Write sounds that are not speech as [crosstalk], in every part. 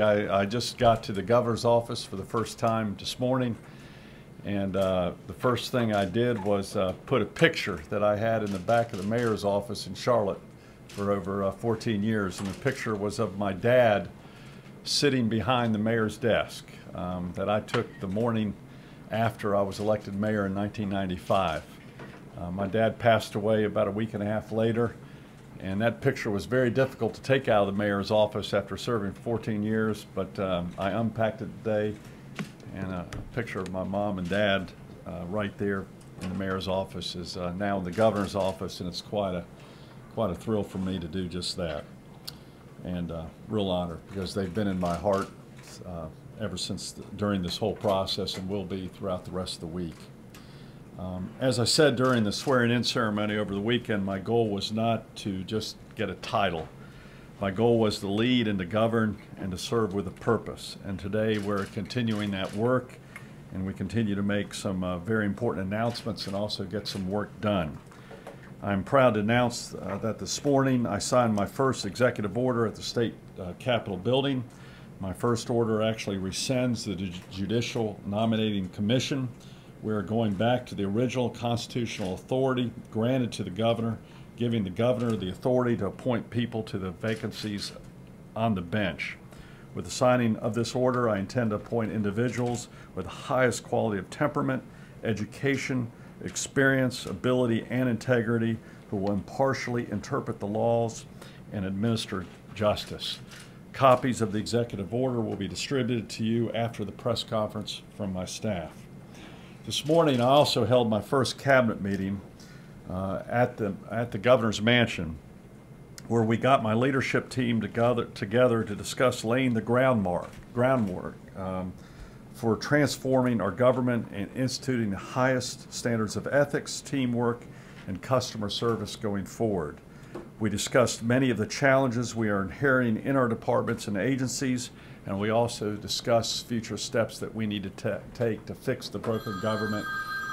I, I just got to the governor's office for the first time this morning, and uh, the first thing I did was uh, put a picture that I had in the back of the mayor's office in Charlotte for over uh, 14 years, and the picture was of my dad sitting behind the mayor's desk um, that I took the morning after I was elected mayor in 1995. Uh, my dad passed away about a week and a half later, and that picture was very difficult to take out of the mayor's office after serving 14 years, but um, I unpacked it today, and a picture of my mom and dad uh, right there in the mayor's office is uh, now in the governor's office, and it's quite a quite a thrill for me to do just that, and uh, real honor because they've been in my heart uh, ever since the, during this whole process, and will be throughout the rest of the week. Um, as I said during the swearing-in ceremony over the weekend, my goal was not to just get a title. My goal was to lead and to govern and to serve with a purpose. And today we're continuing that work and we continue to make some uh, very important announcements and also get some work done. I'm proud to announce uh, that this morning I signed my first executive order at the state uh, capitol building. My first order actually rescinds the Judicial Nominating Commission we are going back to the original constitutional authority granted to the governor, giving the governor the authority to appoint people to the vacancies on the bench. With the signing of this order, I intend to appoint individuals with the highest quality of temperament, education, experience, ability, and integrity who will impartially interpret the laws and administer justice. Copies of the executive order will be distributed to you after the press conference from my staff. This morning, I also held my first cabinet meeting uh, at the at the governor's mansion, where we got my leadership team together together to discuss laying the groundwork groundwork um, for transforming our government and instituting the highest standards of ethics, teamwork, and customer service going forward. We discussed many of the challenges we are inheriting in our departments and agencies and we also discuss future steps that we need to take to fix the broken government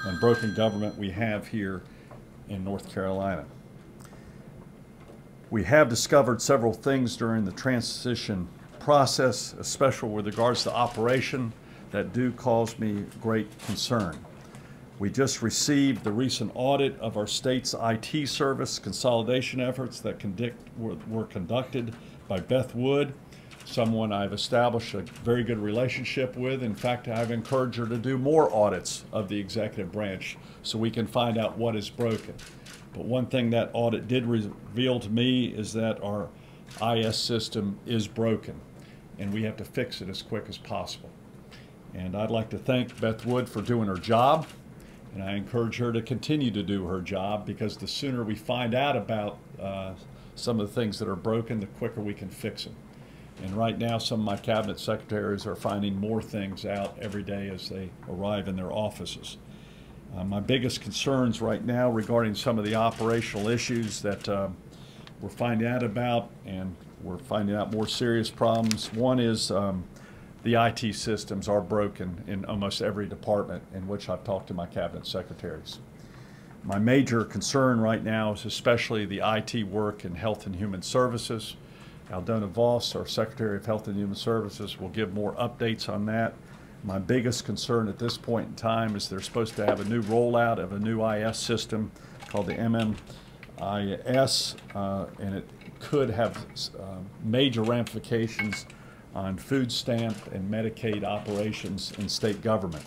and broken government we have here in North Carolina. We have discovered several things during the transition process, especially with regards to operation, that do cause me great concern. We just received the recent audit of our state's IT service consolidation efforts that were conducted by Beth Wood someone I've established a very good relationship with. In fact, I've encouraged her to do more audits of the executive branch so we can find out what is broken. But one thing that audit did reveal to me is that our IS system is broken and we have to fix it as quick as possible. And I'd like to thank Beth Wood for doing her job. And I encourage her to continue to do her job because the sooner we find out about uh, some of the things that are broken, the quicker we can fix them. And right now, some of my cabinet secretaries are finding more things out every day as they arrive in their offices. Uh, my biggest concerns right now regarding some of the operational issues that uh, we're finding out about, and we're finding out more serious problems. One is um, the IT systems are broken in almost every department in which I've talked to my cabinet secretaries. My major concern right now is especially the IT work in Health and Human Services. Aldona Wos, our Secretary of Health and Human Services, will give more updates on that. My biggest concern at this point in time is they're supposed to have a new rollout of a new IS system called the MMIS, uh, and it could have uh, major ramifications on food stamp and Medicaid operations in state government.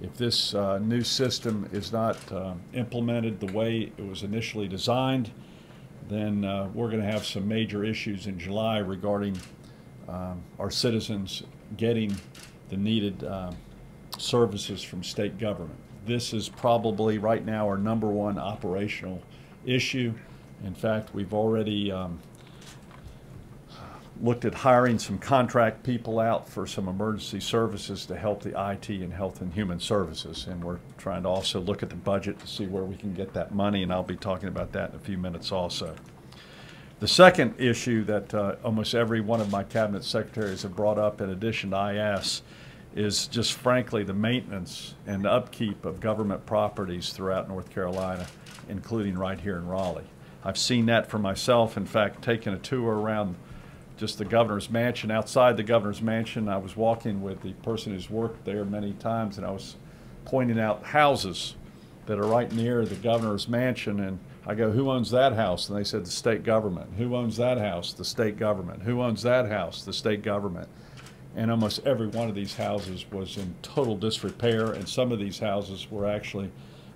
If this uh, new system is not uh, implemented the way it was initially designed, then uh, we're going to have some major issues in July regarding um, our citizens getting the needed uh, services from state government. This is probably right now our number one operational issue. In fact, we've already um, looked at hiring some contract people out for some emergency services to help the IT and Health and Human Services. And we're trying to also look at the budget to see where we can get that money, and I'll be talking about that in a few minutes also. The second issue that uh, almost every one of my cabinet secretaries have brought up in addition to IS is just frankly the maintenance and upkeep of government properties throughout North Carolina, including right here in Raleigh. I've seen that for myself. In fact, taking a tour around just the governor's mansion. Outside the governor's mansion, I was walking with the person who's worked there many times, and I was pointing out houses that are right near the governor's mansion. And I go, Who owns that house? And they said, The state government. Who owns that house? The state government. Who owns that house? The state government. And almost every one of these houses was in total disrepair, and some of these houses were actually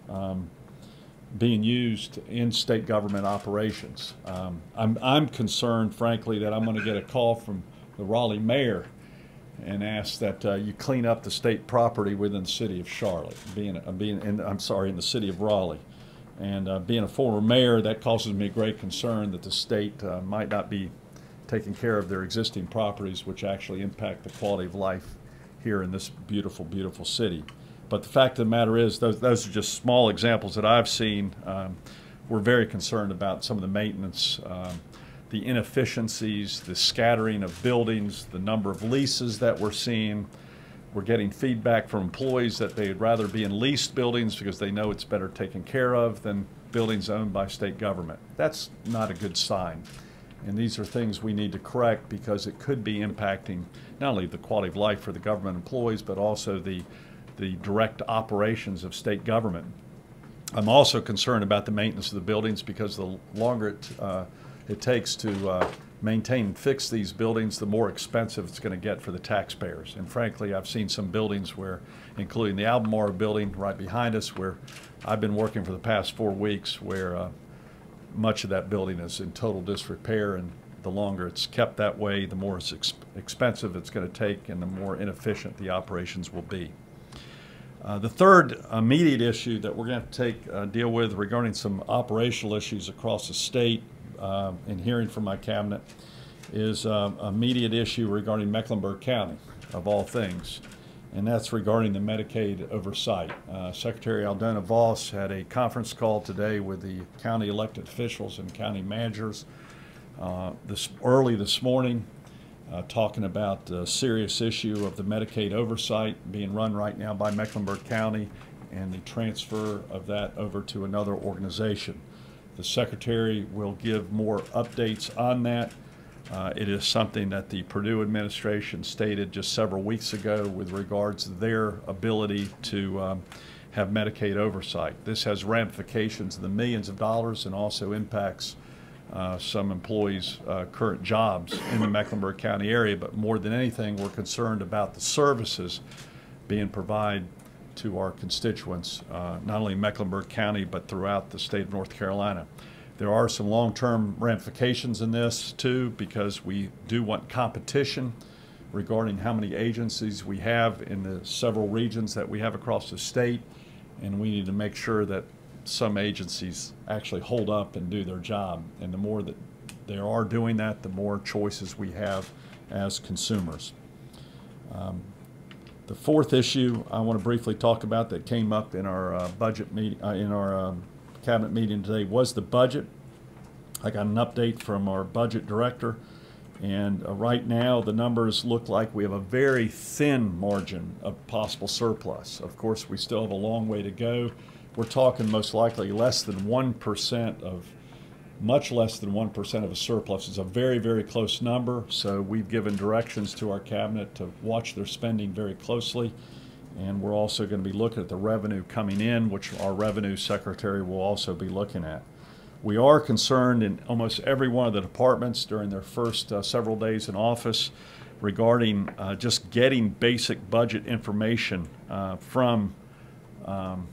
um, being used in state government operations. Um, I'm, I'm concerned, frankly, that I'm going to get a call from the Raleigh mayor and ask that uh, you clean up the state property within the city of Charlotte, being, uh, being in, I'm sorry, in the city of Raleigh. And uh, being a former mayor, that causes me great concern that the state uh, might not be taking care of their existing properties, which actually impact the quality of life here in this beautiful, beautiful city. But the fact of the matter is, those, those are just small examples that I've seen. Um, we're very concerned about some of the maintenance, um, the inefficiencies, the scattering of buildings, the number of leases that we're seeing. We're getting feedback from employees that they'd rather be in leased buildings because they know it's better taken care of than buildings owned by state government. That's not a good sign. And these are things we need to correct because it could be impacting not only the quality of life for the government employees, but also the the direct operations of state government. I'm also concerned about the maintenance of the buildings because the longer it, uh, it takes to uh, maintain and fix these buildings, the more expensive it's going to get for the taxpayers. And frankly, I've seen some buildings where, including the Albemarle building right behind us, where I've been working for the past four weeks, where uh, much of that building is in total disrepair. And the longer it's kept that way, the more it's exp expensive it's going to take and the more inefficient the operations will be. Uh, the third immediate issue that we're going to take uh, deal with regarding some operational issues across the state uh, and hearing from my cabinet is uh, immediate issue regarding Mecklenburg County, of all things, and that's regarding the Medicaid oversight. Uh, Secretary Aldona Wos had a conference call today with the county elected officials and county managers uh, this early this morning uh, talking about the serious issue of the Medicaid oversight being run right now by Mecklenburg County and the transfer of that over to another organization. The Secretary will give more updates on that. Uh, it is something that the Perdue administration stated just several weeks ago with regards to their ability to um, have Medicaid oversight. This has ramifications in the millions of dollars and also impacts uh, some employees' uh, current jobs in the Mecklenburg County area, but more than anything, we're concerned about the services being provided to our constituents, uh, not only in Mecklenburg County, but throughout the state of North Carolina. There are some long-term ramifications in this too, because we do want competition regarding how many agencies we have in the several regions that we have across the state, and we need to make sure that some agencies actually hold up and do their job. And the more that they are doing that, the more choices we have as consumers. Um, the fourth issue I want to briefly talk about that came up in our uh, budget meeting, uh, in our um, cabinet meeting today was the budget. I got an update from our budget director, and uh, right now the numbers look like we have a very thin margin of possible surplus. Of course, we still have a long way to go we're talking most likely less than 1% of, much less than 1% of a surplus. It's a very, very close number. So we've given directions to our cabinet to watch their spending very closely. And we're also going to be looking at the revenue coming in, which our revenue secretary will also be looking at. We are concerned in almost every one of the departments during their first uh, several days in office regarding uh, just getting basic budget information uh, from um,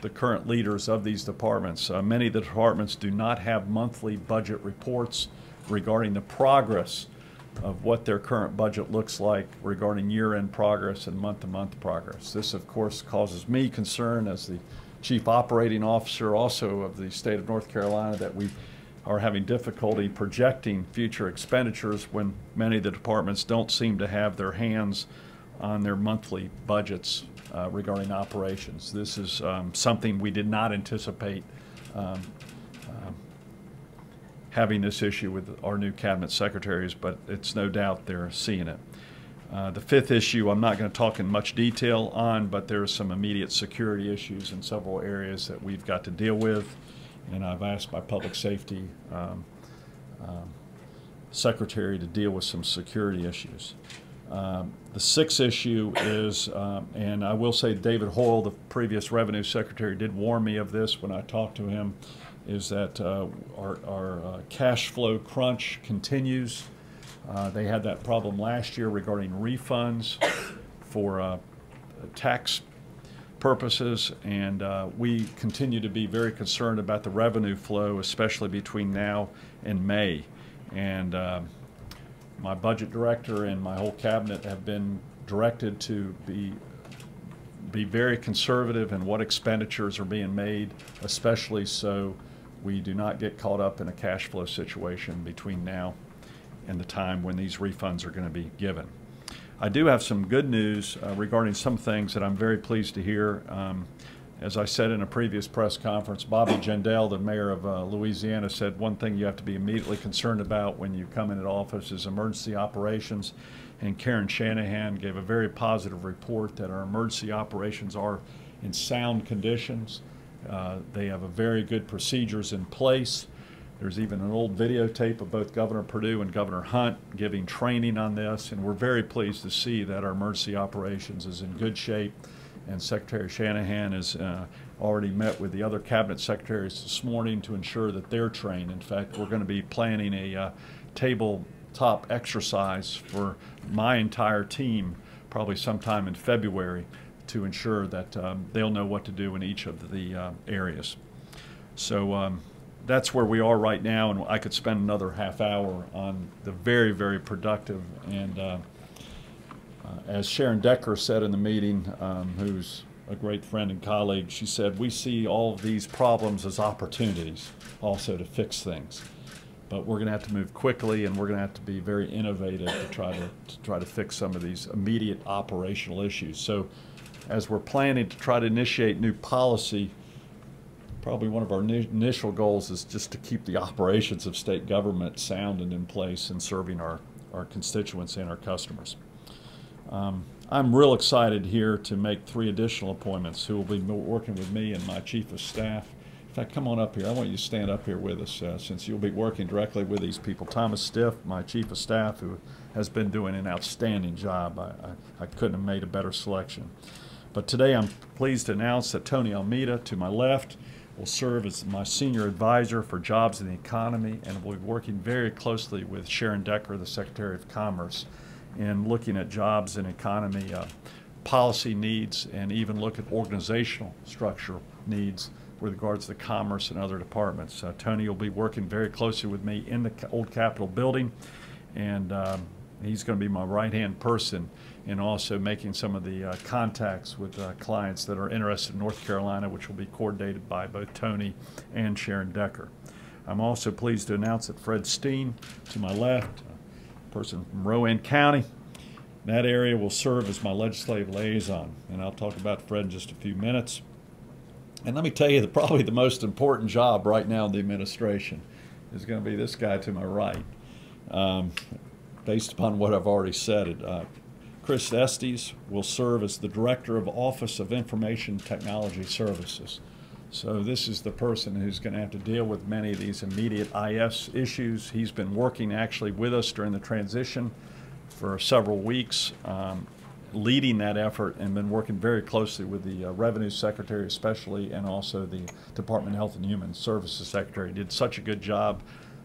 the current leaders of these departments. Uh, many of the departments do not have monthly budget reports regarding the progress of what their current budget looks like regarding year-end progress and month-to-month -month progress. This, of course, causes me concern as the chief operating officer also of the state of North Carolina that we are having difficulty projecting future expenditures when many of the departments don't seem to have their hands on their monthly budgets uh, regarding operations. This is um, something we did not anticipate um, uh, having this issue with our new cabinet secretaries, but it's no doubt they're seeing it. Uh, the fifth issue I'm not going to talk in much detail on, but there are some immediate security issues in several areas that we've got to deal with, and I've asked my public safety um, um secretary to deal with some security issues. Um, the sixth issue is, um, and I will say David Hoyle, the previous revenue secretary, did warn me of this when I talked to him, is that uh, our, our uh, cash flow crunch continues. Uh, they had that problem last year regarding refunds for uh, tax purposes, and uh, we continue to be very concerned about the revenue flow, especially between now and May. And um, my budget director and my whole cabinet have been directed to be be very conservative in what expenditures are being made, especially so we do not get caught up in a cash flow situation between now and the time when these refunds are going to be given. I do have some good news uh, regarding some things that I'm very pleased to hear. Um, as I said in a previous press conference, Bobby Jindal, the mayor of uh, Louisiana, said one thing you have to be immediately concerned about when you come into office is emergency operations. And Kieran Shanahan gave a very positive report that our emergency operations are in sound conditions. Uh, they have a very good procedures in place. There's even an old videotape of both Governor Perdue and Governor Hunt giving training on this, and we're very pleased to see that our emergency operations is in good shape and Secretary Shanahan has uh, already met with the other cabinet secretaries this morning to ensure that they're trained. In fact, we're going to be planning a uh, tabletop exercise for my entire team probably sometime in February to ensure that um, they'll know what to do in each of the uh, areas. So um, that's where we are right now, and I could spend another half hour on the very, very productive and uh, as Sharon Decker said in the meeting, um, who's a great friend and colleague, she said, We see all of these problems as opportunities also to fix things. But we're going to have to move quickly and we're going to have to be very innovative to try to, to try to fix some of these immediate operational issues. So, as we're planning to try to initiate new policy, probably one of our initial goals is just to keep the operations of state government sound and in place and serving our, our constituents and our customers. Um, I'm real excited here to make three additional appointments who will be working with me and my chief of staff. In fact, come on up here. I want you to stand up here with us uh, since you'll be working directly with these people. Thomas Stith, my chief of staff, who has been doing an outstanding job. I, I, I couldn't have made a better selection. But today I'm pleased to announce that Tony Almeida, to my left, will serve as my senior advisor for jobs and the economy and will be working very closely with Sharon Decker, the Secretary of Commerce in looking at jobs and economy uh, policy needs and even look at organizational structure needs with regards to commerce and other departments. Uh, Tony will be working very closely with me in the old Capitol building, and um, he's going to be my right-hand person in also making some of the uh, contacts with uh, clients that are interested in North Carolina, which will be coordinated by both Tony and Sharon Decker. I'm also pleased to announce that Fred Steen, to my left, person from Rowan County. That area will serve as my legislative liaison, and I'll talk about Fred in just a few minutes. And let me tell you, the, probably the most important job right now in the administration is going to be this guy to my right, um, based upon what I've already said. Uh, Chris Estes will serve as the Director of Office of Information Technology Services. So this is the person who's going to have to deal with many of these immediate IS issues. He's been working actually with us during the transition for several weeks, um, leading that effort and been working very closely with the uh, Revenue Secretary especially and also the Department of Health and Human Services Secretary. Did such a good job.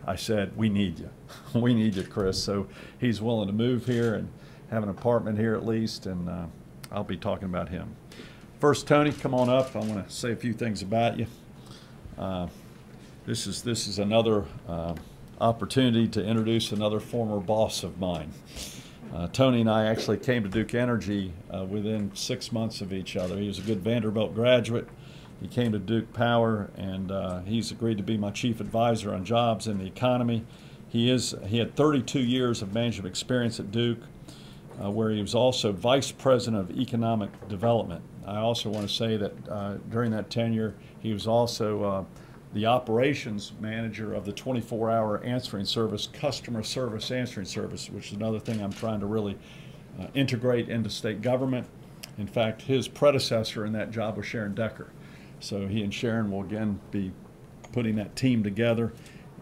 I said, we need you. [laughs] we need you, Chris. So he's willing to move here and have an apartment here at least, and uh, I'll be talking about him. First, Tony, come on up. I want to say a few things about you. Uh, this is this is another uh, opportunity to introduce another former boss of mine. Uh, Tony and I actually came to Duke Energy uh, within six months of each other. He was a good Vanderbilt graduate. He came to Duke Power, and uh, he's agreed to be my chief advisor on jobs and the economy. He is he had 32 years of management experience at Duke, uh, where he was also vice president of economic development. I also want to say that uh, during that tenure, he was also uh, the operations manager of the 24 hour answering service, customer service answering service, which is another thing I'm trying to really uh, integrate into state government. In fact, his predecessor in that job was Sharon Decker. So he and Sharon will again be putting that team together.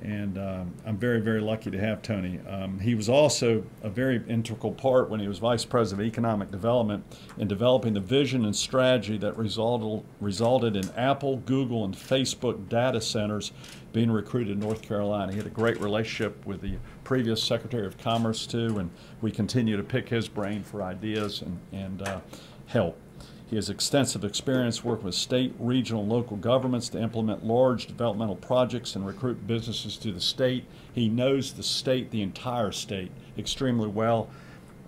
And um, I'm very, very lucky to have Tony. Um, he was also a very integral part when he was Vice President of Economic Development in developing the vision and strategy that resulted, resulted in Apple, Google, and Facebook data centers being recruited in North Carolina. He had a great relationship with the previous Secretary of Commerce, too, and we continue to pick his brain for ideas and, and uh, help. He has extensive experience working with state, regional, and local governments to implement large developmental projects and recruit businesses to the state. He knows the state, the entire state, extremely well.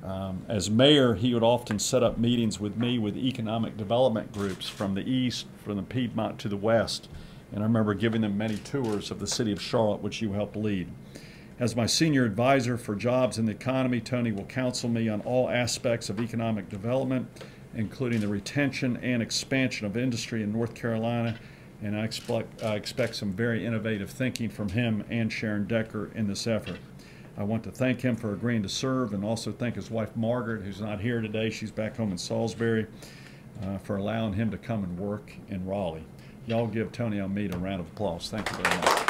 Um, as mayor, he would often set up meetings with me with economic development groups from the east, from the Piedmont to the west. And I remember giving them many tours of the city of Charlotte, which you helped lead. As my senior advisor for jobs and the economy, Tony will counsel me on all aspects of economic development including the retention and expansion of industry in North Carolina. And I expect, I expect some very innovative thinking from him and Sharon Decker in this effort. I want to thank him for agreeing to serve and also thank his wife Margaret, who's not here today. She's back home in Salisbury, uh, for allowing him to come and work in Raleigh. Y'all give Tony Almeida a round of applause. Thank you very much.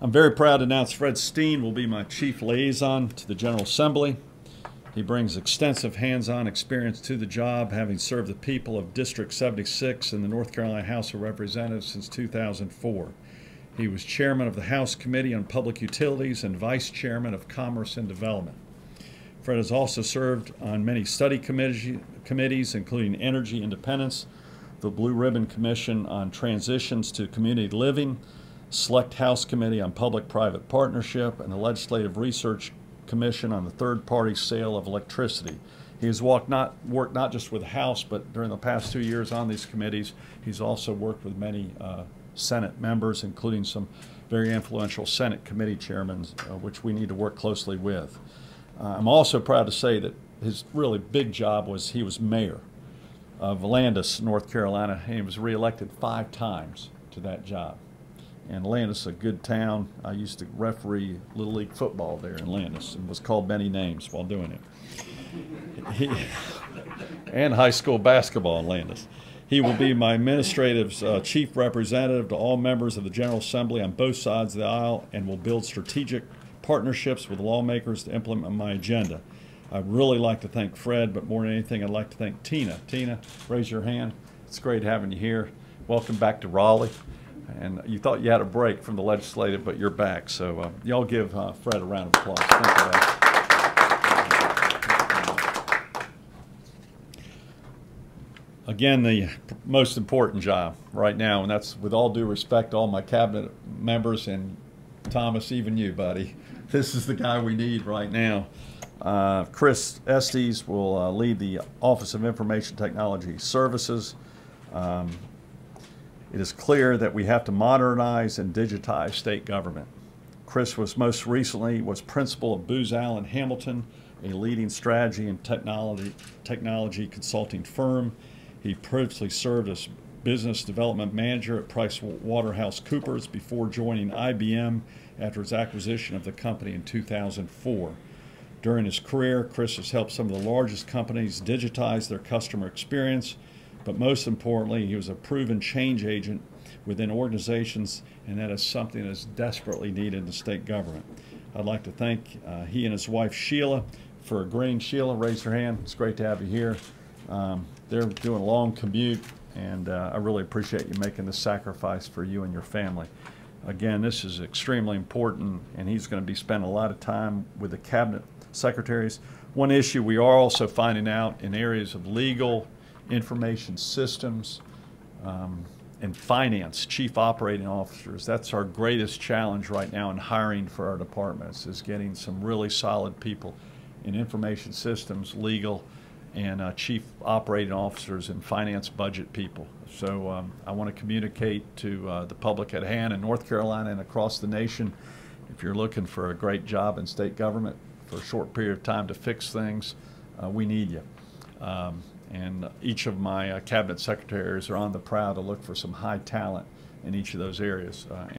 I'm very proud to announce Fred Steen will be my chief liaison to the General Assembly. He brings extensive hands-on experience to the job, having served the people of District 76 in the North Carolina House of Representatives since 2004. He was chairman of the House Committee on Public Utilities and vice chairman of Commerce and Development. Fred has also served on many study committees, including Energy Independence, the Blue Ribbon Commission on Transitions to Community Living, Select House Committee on Public-Private Partnership, and the Legislative Research Commission on the third-party sale of electricity. He has walked not, worked not just with the House, but during the past two years on these committees, he's also worked with many uh, Senate members, including some very influential Senate committee chairmen, uh, which we need to work closely with. Uh, I'm also proud to say that his really big job was he was mayor of Landis, North Carolina, and he was reelected five times to that job and Landis a good town. I used to referee Little League football there in Landis and was called many names while doing it. He, [laughs] and high school basketball in Landis. He will be my administrative uh, chief representative to all members of the General Assembly on both sides of the aisle and will build strategic partnerships with lawmakers to implement my agenda. I'd really like to thank Fred, but more than anything, I'd like to thank Tina. Tina, raise your hand. It's great having you here. Welcome back to Raleigh. And you thought you had a break from the legislative, but you're back. So uh, y'all give uh, Fred a round of applause. Thank you, Again, the most important job right now, and that's with all due respect to all my cabinet members and Thomas, even you, buddy. [laughs] This is the guy we need right now. Uh, Chris Estes will uh, lead the Office of Information Technology Services. Um, it is clear that we have to modernize and digitize state government. Chris was most recently was principal of Booz Allen Hamilton, a leading strategy and technology, technology consulting firm. He previously served as business development manager at PricewaterhouseCoopers before joining IBM after its acquisition of the company in 2004. During his career, Chris has helped some of the largest companies digitize their customer experience but most importantly, he was a proven change agent within organizations, and that is something that is desperately needed in the state government. I'd like to thank uh, he and his wife Sheila for agreeing. Sheila, raise your hand. It's great to have you here. Um, they're doing a long commute, and uh, I really appreciate you making this sacrifice for you and your family. Again, this is extremely important, and he's going to be spending a lot of time with the cabinet secretaries. One issue we are also finding out in areas of legal, information systems, um, and finance, chief operating officers. That's our greatest challenge right now in hiring for our departments is getting some really solid people in information systems, legal, and uh, chief operating officers and finance budget people. So um, I want to communicate to uh, the public at hand in North Carolina and across the nation. If you're looking for a great job in state government for a short period of time to fix things, uh, we need you. Um, and each of my uh, cabinet secretaries are on the prowl to look for some high talent in each of those areas. Uh,